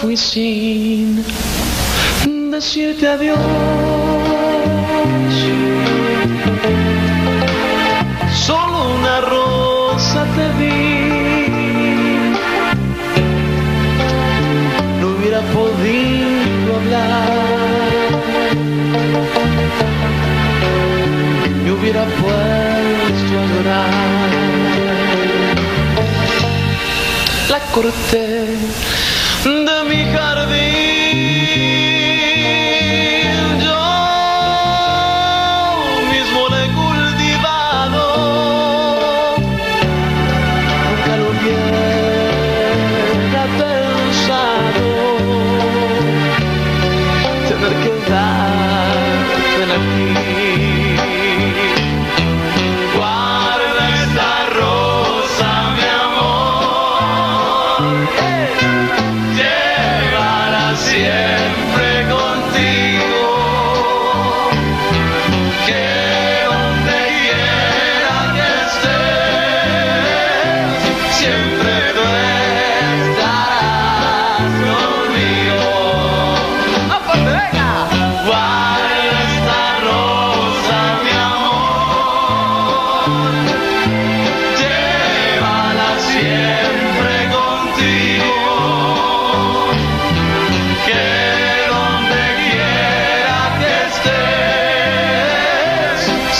fui sin decirte adiós. Solo una rosa te vi. No hubiera podido hablar. Me hubiera puesto a llorar. La corté de mi jardín.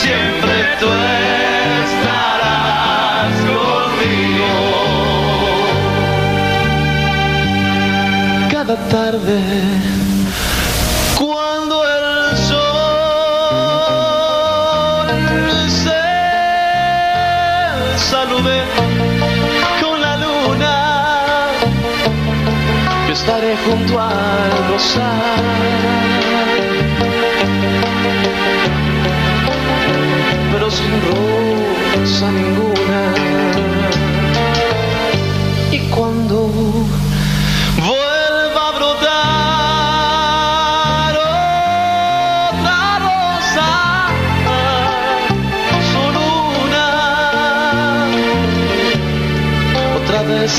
Siempre tú estarás conmigo. Cada tarde, cuando el sol se salude con la luna, yo estaré junto al rosal. Rosa ninguna. Y cuando vuelva a brotar otra rosa, solo una, otra vez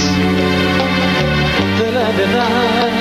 te la de dar,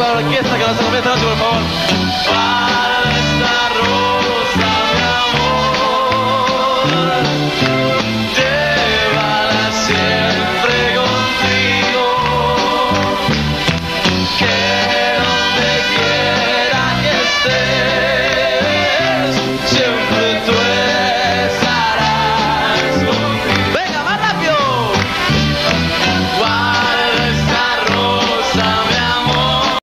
la orquesta que noche, por favor.